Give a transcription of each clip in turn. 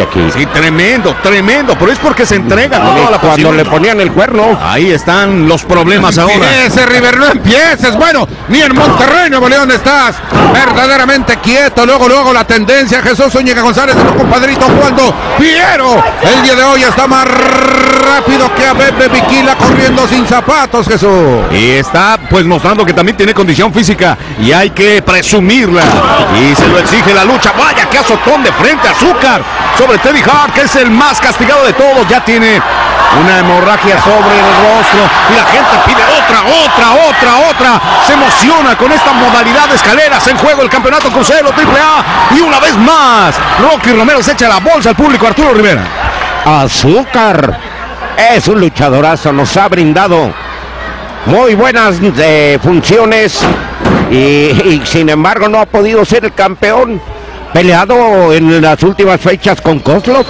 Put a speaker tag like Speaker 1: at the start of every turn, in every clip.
Speaker 1: aquí.
Speaker 2: Sí, tremendo, tremendo, pero es porque se entrega con toda la
Speaker 1: Cuando le ponían el cuerno.
Speaker 2: Ahí están los problemas ahora.
Speaker 3: Ese River, no empieces. Bueno, ni en Monterrey, Nuevo León estás verdaderamente quieto. Luego, luego la tendencia. Jesús Zúñiga González, su compadrito jugando. Piero, el día de hoy está más rápido que a Bebe Viquila corriendo sin zapatos, Jesús.
Speaker 2: Y está pues mostrando que también tiene condición física y hay que presumirla. Y se lo exige la lucha. Vaya que azotón de frente azúcar sobre Teddy Hart, que es el más castigado de todos. Ya tiene una hemorragia sobre el rostro y la gente pide otra, otra, otra, otra. Se emociona con esta modalidad de escaleras en juego el campeonato crucero AAA y una vez más Rocky Romero se echa la bolsa al público Arturo Rivera.
Speaker 1: Azúcar es un luchadorazo, nos ha brindado muy buenas eh, funciones y sin embargo no ha podido ser el campeón peleado en las últimas fechas con Kozlov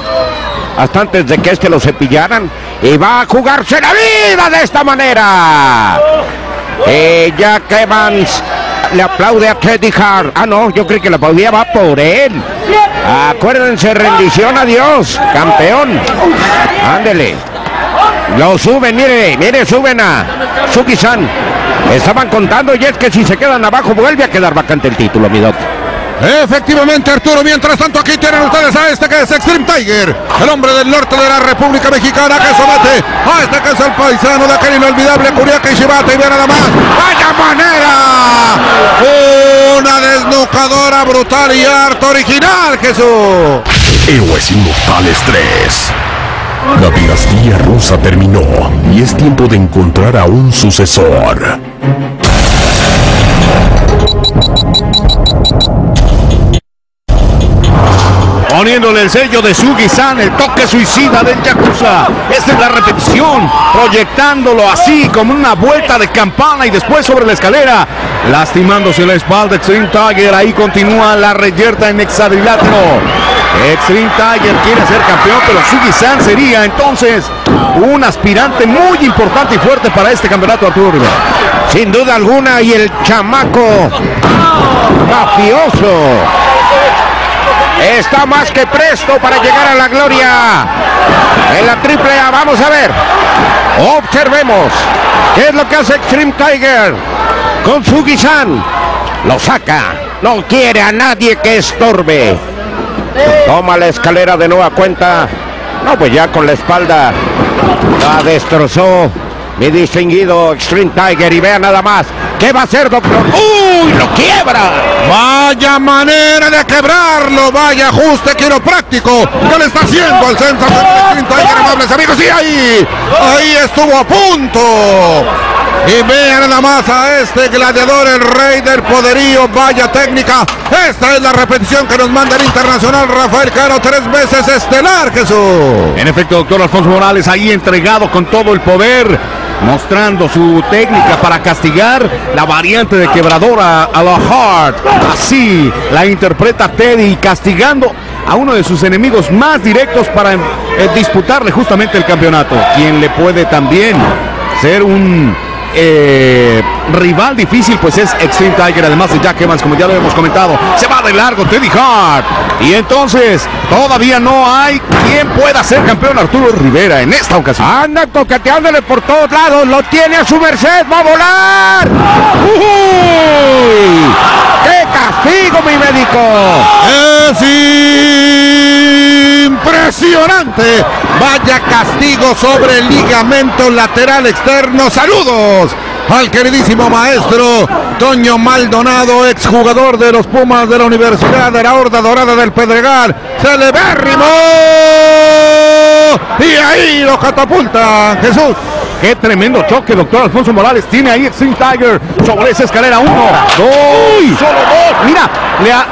Speaker 1: hasta antes de que este lo cepillaran y va a jugarse la vida de esta manera. Eh, Jack Evans le aplaude a Teddy Hart. Ah, no, yo creo que la aplaudía va por él. Acuérdense, rendición a Dios, campeón. Ándele. Lo suben, mire, mire, suben a Suki-san. Estaban contando y es que si se quedan abajo vuelve a quedar vacante el título, mi doc.
Speaker 3: Efectivamente, Arturo. Mientras tanto, aquí tienen ustedes a este que es Extreme Tiger, el hombre del norte de la República Mexicana que somete a este que es el paisano de aquel inolvidable Curiaca y Shibata. Y ve nada más. ¡Vaya manera! Una desnucadora brutal y harto original, Jesús.
Speaker 4: Héroes Inmortales 3. La dinastía rusa terminó y es tiempo de encontrar a un sucesor.
Speaker 2: Poniéndole el sello de Sugi-san, el toque suicida del Yakuza. Esta es la repetición, proyectándolo así como una vuelta de campana y después sobre la escalera, lastimándose la espalda. Extreme Tiger, ahí continúa la reyerta en hexadrilátero. Extreme Tiger quiere ser campeón, pero Sugi-san sería entonces un aspirante muy importante y fuerte para este campeonato Arturo Rivera.
Speaker 1: Sin duda alguna, y el chamaco mafioso está más que presto para llegar a la gloria en la triple A. Vamos a ver, observemos qué es lo que hace Extreme Tiger con Sugi-san. Lo saca, no quiere a nadie que estorbe. Toma la escalera de nueva cuenta. No, pues ya con la espalda la destrozó mi distinguido Extreme Tiger. Y vea nada más. ¿Qué va a hacer, doctor? ¡Uy! ¡Lo quiebra!
Speaker 3: Vaya manera de quebrarlo, vaya ajuste quiropráctico que le está haciendo al centro del Extreme Tiger, amables amigos. Y ahí, ahí estuvo a punto. Y vean nada más a este gladiador, el rey del poderío, vaya técnica. Esta es la repetición que nos manda el internacional Rafael Caro, tres veces estelar, Jesús.
Speaker 2: En efecto, doctor Alfonso Morales ahí entregado con todo el poder, mostrando su técnica para castigar la variante de quebradora a la Hart. Así la interpreta Teddy, castigando a uno de sus enemigos más directos para eh, disputarle justamente el campeonato. Quien le puede también ser un eh, rival difícil, pues es Extreme Tiger, además de Jack Evans, como ya lo hemos comentado. Se va de largo Teddy Hart. Y entonces, todavía no hay quien pueda ser campeón Arturo Rivera en esta ocasión.
Speaker 1: Anda coqueteándole por todos lados. Lo tiene a su merced. ¡Va a volar! ¡Uy! ¡Qué castigo, mi médico!
Speaker 3: Es impresionante. Vaya castigo sobre el ligamento lateral externo. Saludos al queridísimo maestro Toño Maldonado, exjugador de los Pumas de la Universidad de la Horda Dorada del Pedregal. Celebérrimo. Y ahí lo catapulta Jesús.
Speaker 2: Qué tremendo choque, doctor Alfonso Morales. Tiene ahí Extreme Tiger sobre esa escalera. Uno, dos, solo dos. Mira,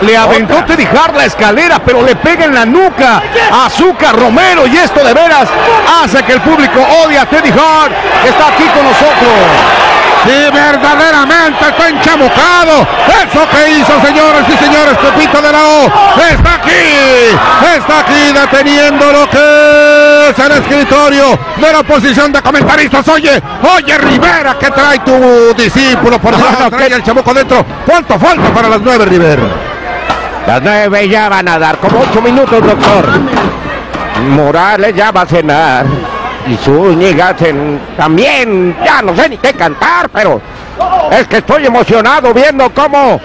Speaker 2: le, aventó Teddy Hart la escalera, pero le pega en la nuca a Azúcar Romero. Y esto de veras hace que el público odie a Teddy Hart, que está aquí con nosotros.
Speaker 3: Sí, verdaderamente está enchamucado. Eso que hizo, señores y señores, Pepito de la O. Está aquí. Está aquí deteniendo lo que es el escritorio de la posición de comentaristas. Oye, oye, Rivera, ¿qué trae tu discípulo por allá?
Speaker 1: no,
Speaker 3: Trae el chamuco dentro. ¿Cuánto falta para las nueve, Rivera?
Speaker 1: Las nueve ya van a dar como ocho minutos, doctor. Morales ya va a cenar. Y Zúñiga también. Ya no sé ni qué cantar, pero es que estoy emocionado viendo cómo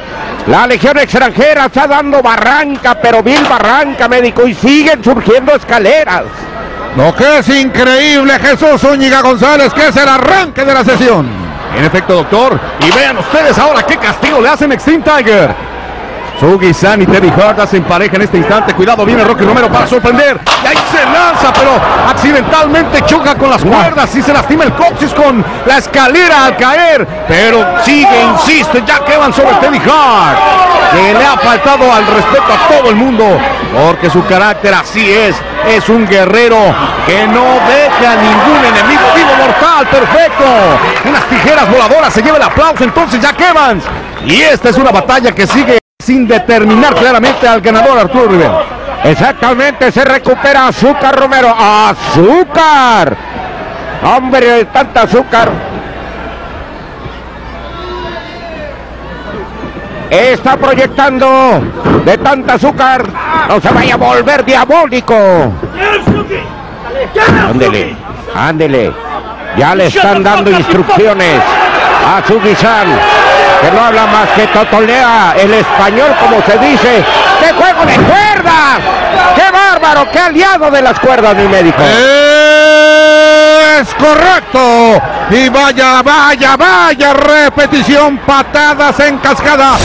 Speaker 1: la Legión extranjera está dando barranca, pero bien barranca, médico, y siguen surgiendo escaleras.
Speaker 3: Lo que es increíble, Jesús Zúñiga González, que es el arranque de la sesión.
Speaker 2: En efecto, doctor. Y vean ustedes ahora qué castigo le hacen Extreme Tiger. Sugi San y Teddy Hart hacen pareja en este instante. Cuidado, viene Rocky Romero para sorprender. Y ahí se lanza, pero accidentalmente choca con las cuerdas y se lastima el coxis con la escalera al caer. Pero sigue, insiste, Jack Evans sobre Teddy Hart. Que le ha faltado al respeto a todo el mundo. Porque su carácter así es. Es un guerrero que no deja a ningún enemigo vivo mortal. Perfecto. Unas tijeras voladoras. Se lleva el aplauso entonces Jack Evans. Y esta es una batalla que sigue sin determinar claramente al ganador Arturo Rivera.
Speaker 1: Exactamente, se recupera Azúcar Romero. ¡Azúcar! Hombre, tanta azúcar. Está proyectando de tanta azúcar. No se vaya a volver diabólico. Ándele, ándele. Ya le están dando instrucciones a Sugi-san, que no habla más que totolea el español, como se dice. ¡Qué juego de cuerdas! ¡Qué bárbaro! ¡Qué aliado de las cuerdas, mi médico!
Speaker 3: Es correcto. Y vaya, vaya, vaya repetición, patadas en cascada.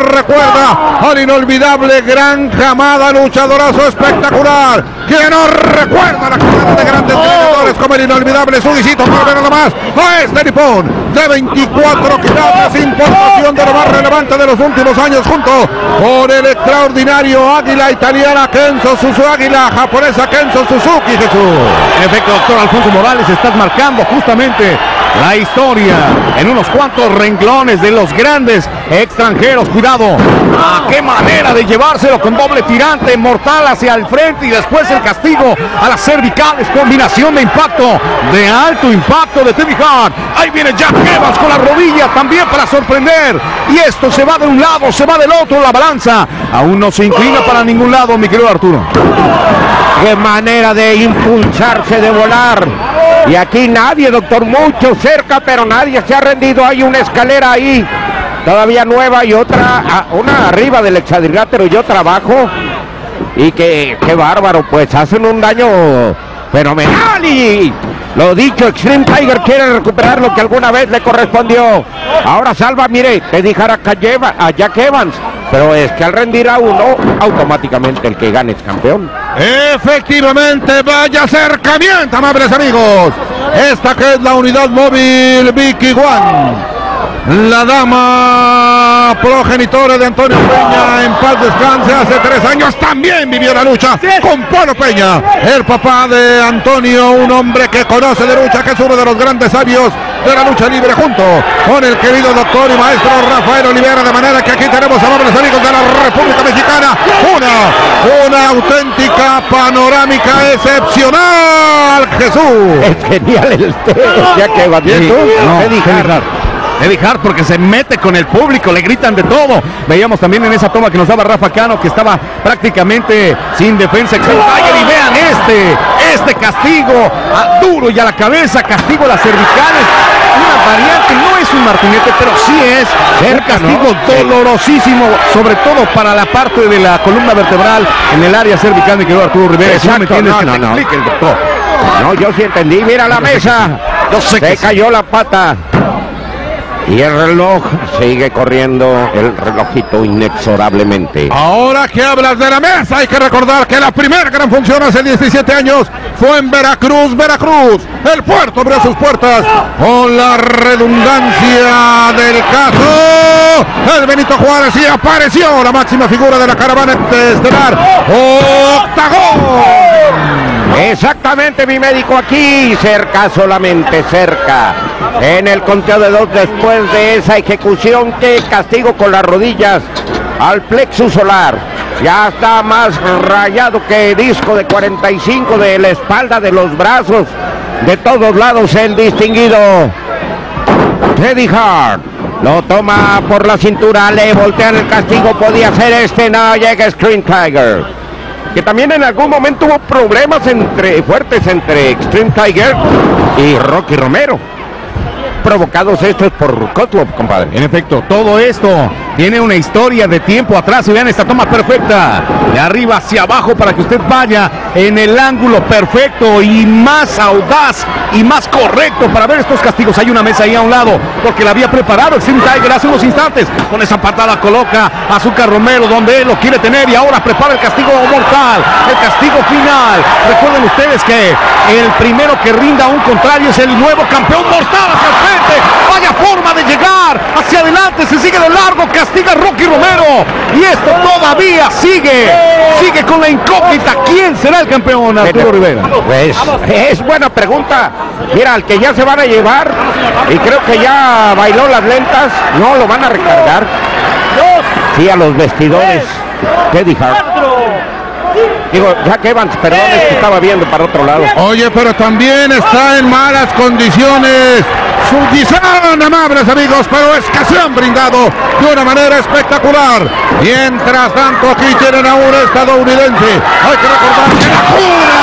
Speaker 3: Nos recuerda al inolvidable gran jamada luchadorazo espectacular que nos recuerda la carrera de grandes gladiadores como el inolvidable Sugisito para ver nada más. A este nipón de 24 kilos importación de lo más relevante de los últimos años junto con el extraordinario águila italiana Kenzo Suzuki águila japonesa Kenzo Suzuki Jesús.
Speaker 2: En efecto, doctor Alfonso Morales, estás marcando justamente la historia en unos cuantos renglones de los grandes extranjeros. Cuidado, a qué manera de llevárselo con doble tirante mortal hacia el frente y después el castigo a las cervicales. Combinación de impacto, de alto impacto de Teddy Hart. Ahí viene Jack Evans con la rodilla también para sorprender. Y esto se va de un lado, se va del otro. La balanza aún no se inclina para ningún lado, mi querido Arturo.
Speaker 1: ¡Qué manera de impulsarse, de volar! Y aquí nadie, doctor, mucho cerca, pero nadie se ha rendido. Hay una escalera ahí, todavía nueva y otra, una arriba del hexadrilátero y otra abajo. Y que, qué bárbaro, pues hacen un daño fenomenal. Y lo dicho, Extreme Tiger quiere recuperar lo que alguna vez le correspondió. Ahora salva, mire, te dijera a Jack Evans. Pero es que al rendir a uno, automáticamente el que gane es campeón.
Speaker 3: Efectivamente, vaya acercamiento, amables amigos. Esta que es la unidad móvil Vicky One. La dama progenitora de Antonio Peña en paz descanse hace tres años también vivió la lucha con Polo Peña, el papá de Antonio, un hombre que conoce de lucha, que es uno de los grandes sabios de la lucha libre junto con el querido doctor y maestro Rafael Olivera, de manera que aquí tenemos amables amigos de la República Mexicana, una, una auténtica panorámica excepcional, Jesús.
Speaker 1: Es genial el ya que va bien.
Speaker 2: No, Teddy Hart. Porque se mete con el público, le gritan de todo. Veíamos también en esa toma que nos daba Rafa Cano que estaba prácticamente sin defensa. Y vean este, este castigo a duro y a la cabeza, castigo a las cervicales. Una variante, no es un martinete, pero sí es un castigo dolorosísimo, sobre todo para la parte de la columna vertebral en el área cervical, mi querido Arturo Rivera. Si no me
Speaker 1: Exacto,
Speaker 2: entiendes,
Speaker 1: no,
Speaker 2: que
Speaker 1: no, no.
Speaker 2: el doctor.
Speaker 1: No, yo sí entendí. Mira la mesa.
Speaker 2: Yo sé que
Speaker 1: Se
Speaker 2: sí.
Speaker 1: cayó la pata. Y el reloj sigue corriendo el relojito inexorablemente.
Speaker 3: Ahora que hablas de la mesa, hay que recordar que la primera gran función hace 17 años fue en Veracruz, Veracruz. El puerto abrió sus puertas con la redundancia del caso. El Benito Juárez y apareció la máxima figura de la caravana estelar. ¡Octagón!
Speaker 1: Exactamente, mi médico aquí, cerca, solamente cerca. En el conteo de dos después de esa ejecución que castigo con las rodillas al plexus solar. Ya está más rayado que disco de 45 de la espalda de los brazos. de todos lados el distinguido Teddy Hart. Lo toma por la cintura, le voltean el castigo, podía ser este, no llega Screen Tiger. Que también en algún momento hubo problemas entre fuertes entre Extreme Tiger y Rocky Romero. Provocados estos por Kotlov, compadre.
Speaker 2: En efecto, todo esto tiene una historia de tiempo atrás. Y vean esta toma perfecta. De arriba hacia abajo para que usted vaya en el ángulo perfecto y más audaz y más correcto para ver estos castigos. Hay una mesa ahí a un lado porque la había preparado Extreme Tiger hace unos instantes. Con esa patada coloca a Azúcar Romero donde él lo quiere tener y ahora prepara el castigo mortal, el castigo final. Recuerden ustedes que el primero que rinda a un contrario es el nuevo campeón mortal hacia Vaya forma de llegar hacia adelante, se sigue de largo, castiga a Rocky Romero y esto todavía sigue, sigue con la incógnita. ¿Quién será el campeón, Arturo Rivera?
Speaker 1: Pues es buena pregunta. Mira, al que ya se van a llevar y creo que ya bailó las lentas, no lo van a recargar. Sí, a los vestidores. Teddy Hart. Digo, Jack Evans, perdón, es que estaba viendo para otro lado.
Speaker 3: Oye, pero también está en malas condiciones. Su amables amigos, pero es que se han brindado de una manera espectacular. Mientras tanto, aquí tienen a un estadounidense. Hay que recordar que la cuna,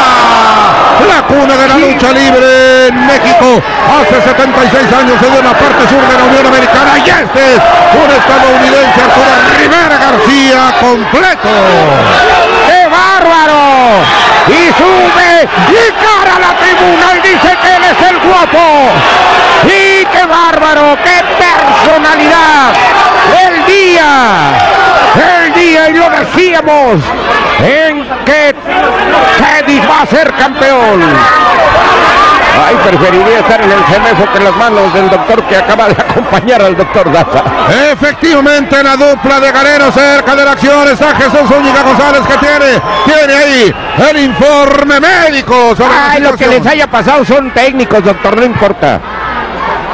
Speaker 3: la cuna de la lucha libre en México, hace 76 años se dio en la parte sur de la Unión Americana. Y este es un estadounidense, Arturo Rivera García, completo.
Speaker 1: Y sube y cara a la tribuna y dice que él es el guapo. ¡Y qué bárbaro! ¡Qué personalidad! El día, el día, y lo decíamos, en que Teddy va a ser campeón. Ay, preferiría estar en el CEMEFO que en las manos del doctor que acaba de acompañar al doctor Daza.
Speaker 3: Efectivamente, la dupla de Galero cerca de la acción está Jesús Zúñiga González que tiene, tiene ahí el informe médico sobre
Speaker 1: Ay, lo que les haya pasado son técnicos, doctor, no importa.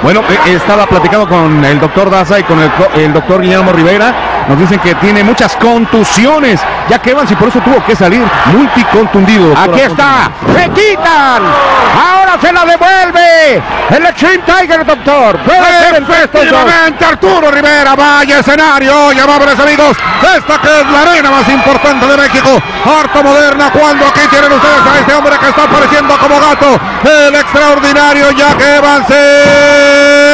Speaker 2: Bueno, eh, estaba platicando con el doctor Daza y con el, co- el doctor Guillermo Rivera. Nos dicen que tiene muchas contusiones. Ya que Evans y por eso tuvo que salir multicontundido.
Speaker 1: Aquí está, le quitan, ahora se la devuelve el Extreme Tiger, doctor.
Speaker 3: Efectivamente, Arturo Rivera, vaya escenario, hoy, amables amigos, esta que es la arena más importante de México, harto moderna, cuando aquí tienen ustedes a este hombre que está apareciendo como gato, el extraordinario Jack Evans,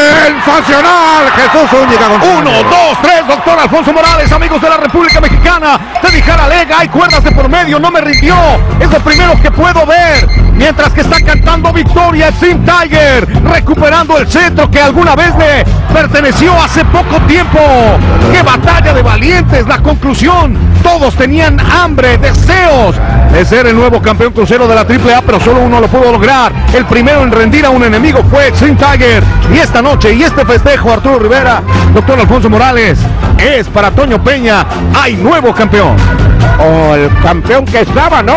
Speaker 3: sensacional, Jesús Zúñiga González.
Speaker 2: Uno, dos, tres, doctor Alfonso Morales, amigos de la República Mexicana. Te dije la lega, hay cuerdas de por medio, no me rindió. Es lo primero que puedo ver. Mientras que está cantando victoria Extreme Tiger, recuperando el centro que alguna vez le perteneció hace poco tiempo. ¡Qué batalla de valientes! La conclusión, todos tenían hambre, deseos de ser el nuevo campeón crucero de la AAA, pero solo uno lo pudo lograr. El primero en rendir a un enemigo fue Extreme Tiger. Y esta noche y este festejo, Arturo Rivera, doctor Alfonso Morales, es para Toño Peña. Hay nuevo campeón.
Speaker 1: O el campeón que estaba, ¿no?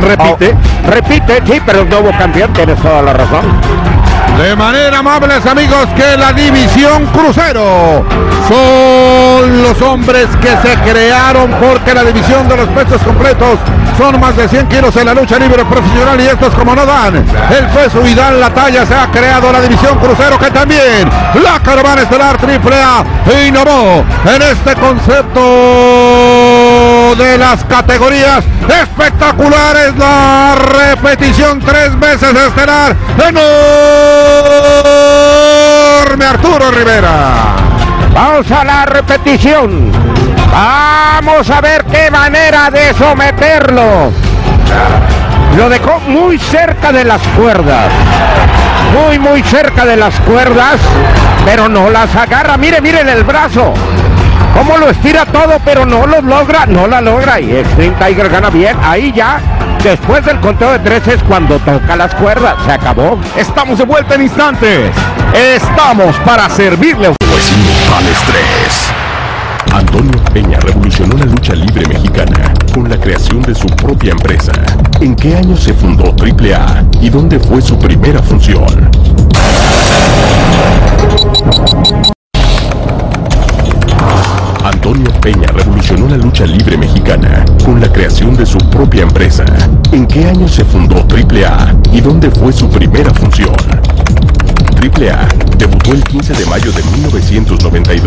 Speaker 2: Repite.
Speaker 1: Repite, sí, pero el nuevo campeón, tienes toda la razón.
Speaker 3: De manera amables amigos que la división crucero son los hombres que se crearon porque la división de los pesos completos son más de 100 kilos en la lucha libre profesional y estos como no dan el peso y dan la talla se ha creado la división crucero que también la caravana estelar AAA innovó en este concepto de las categorías espectaculares la repetición tres veces estelar enorme Arturo Rivera
Speaker 1: Vamos a la repetición. Vamos a ver qué manera de someterlo. Lo dejó muy cerca de las cuerdas. Muy, muy cerca de las cuerdas. Pero no las agarra. Mire, miren el brazo. Cómo lo estira todo, pero no lo logra. No la logra. Y Extreme Tiger gana bien. Ahí ya. Después del conteo de tres es cuando toca las cuerdas. Se acabó.
Speaker 2: Estamos de vuelta en instantes. Estamos para servirle.
Speaker 4: Pues Inmortales 3. Antonio Peña revolucionó la lucha libre mexicana con la creación de su propia empresa. ¿En qué año se fundó AAA y dónde fue su primera función? Antonio Peña revolucionó la lucha libre mexicana con la creación de su propia empresa. ¿En qué año se fundó AAA y dónde fue su primera función? AAA debutó el 15 de mayo de 1992.